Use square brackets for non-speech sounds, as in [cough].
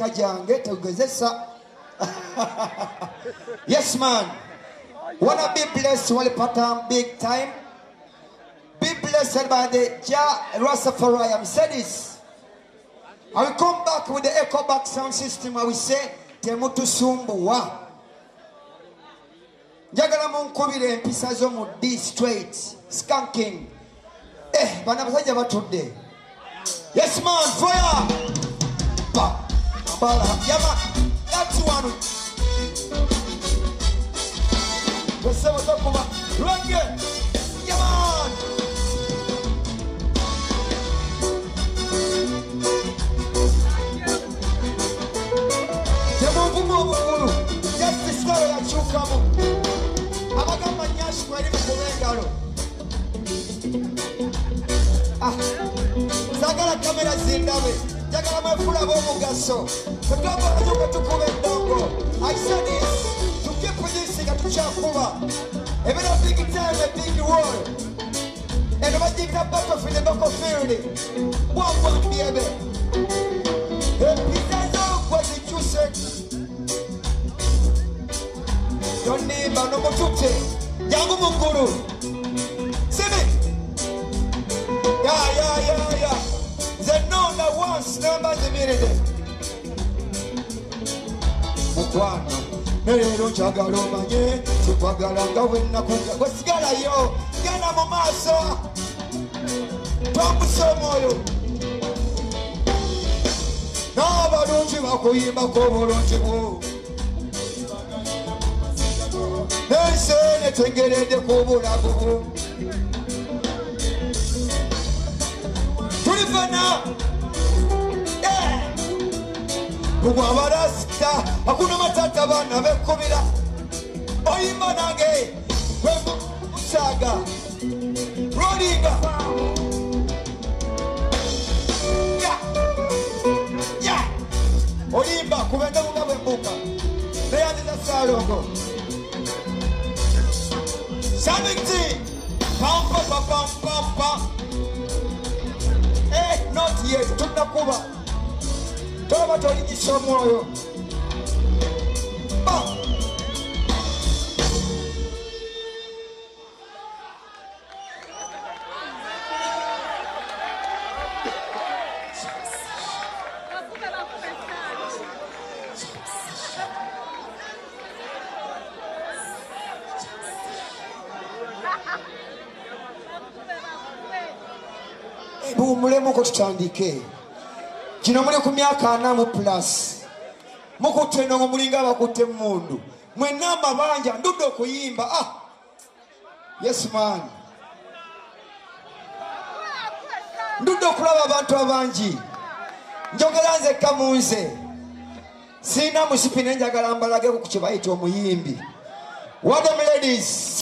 emika gyange tegezesa [laughs] yes man. Wanna be blessed pattern big time. Be blessed by the Jah I'm say this. I will come back with the echo back sound system I will say temutusumbuwa njagala munkubira empisa zo mu d straight skanking. Eh bana abasajja batudde. Yes man fire Bala. Yama. That's one. Mesela takuma. Renge. Yaman. Yaman bu mu bu kuru? Yes, this way I shook kamu. Ama kama nyashi kwa elimu kumengalo. Ah. Sagala kamera zindawe. Njagala mwefula b'omugaso tetwagala tuke tukuba eddongo I said this to keep this nga tukyakuba ebira big time a big war eno bagiyita battlefield e battlefield bwambwambyebe empisa zogwe zikyuse tonimba nomutute jangu muggulu once namba zimiridde mukwano neleero nkyagala omanye kikwagala nga wenakuga bwesigalayo genda mu maaso twambusa omwoyo n'abalungi bakuyimbako obulungi bwo n'ensi netengeredde ku bulago bwo tuli fena bugwa abarasita hakuna matata bana bekubira. Oyimba nange wemusaga rolinga Ya. Ya. oyimba kubende bunga bwembuka neyandiza salongo saningti pampapapampampa Eh, not yet tunakuba toba toligisa mwoyo buwumulemu ko tutandike kino muli ku myaka ana mu plus. Mukutte eno ngo mulinga abakutte emundu mwenna amabanja ndudde okuyimba. Ah! Yes man. Ndudde okulaba abantu abangi. Njogera nzekka mu nze. Siina musipi nenjagala mbalage ku kye bayita omuyimbi. Wadam ladies